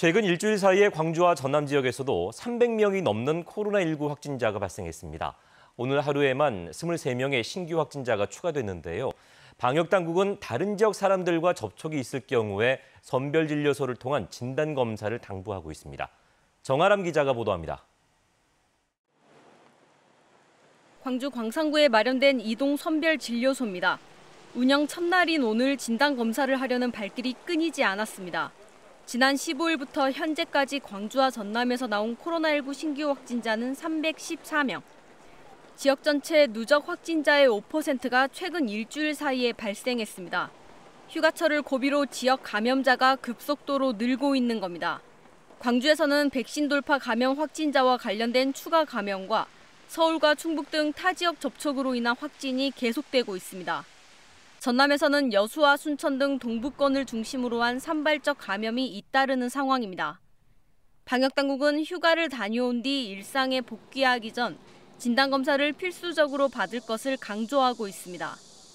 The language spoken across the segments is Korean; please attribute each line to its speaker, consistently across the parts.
Speaker 1: 최근 일주일 사이에 광주와 전남 지역에서도 300명이 넘는 코로나19 확진자가 발생했습니다. 오늘 하루에만 23명의 신규 확진자가 추가됐는데요. 방역당국은 다른 지역 사람들과 접촉이 있을 경우에 선별진료소를 통한 진단검사를 당부하고 있습니다. 정아람 기자가 보도합니다.
Speaker 2: 광주 광산구에 마련된 이동 선별 진료소입니다. 운영 첫날인 오늘 진단 검사를 하려는 발길이 끊이지 않았습니다. 지난 15일부터 현재까지 광주와 전남에서 나온 코로나19 신규 확진자는 314명. 지역 전체 누적 확진자의 5%가 최근 일주일 사이에 발생했습니다. 휴가철을 고비로 지역 감염자가 급속도로 늘고 있는 겁니다. 광주에서는 백신 돌파 감염 확진자와 관련된 추가 감염과 서울과 충북 등 타 지역 접촉으로 인한 확진이 계속되고 있습니다. 전남에서는 여수와 순천 등 동부권을 중심으로 한 산발적 감염이 잇따르는 상황입니다. 방역당국은 휴가를 다녀온 뒤 일상에 복귀하기 전 진단검사를 필수적으로 받을 것을 강조하고 있습니다.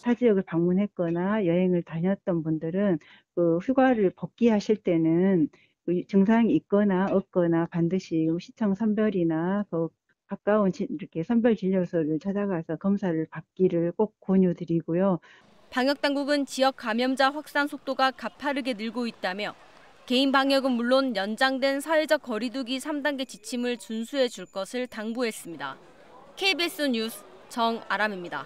Speaker 3: 타 지역을 방문했거나 여행을 다녔던 분들은 그 휴가를 복귀하실 때는 그 증상이 있거나 없거나 반드시 시청 선별이나 그 가까운 이렇게 선별 진료소를 찾아가서 검사를 받기를 꼭 권유드리고요.
Speaker 2: 방역당국은 지역 감염자 확산 속도가 가파르게 늘고 있다며 개인 방역은 물론 연장된 사회적 거리두기 3단계 지침을 준수해 줄 것을 당부했습니다. KBS 뉴스 정아람입니다.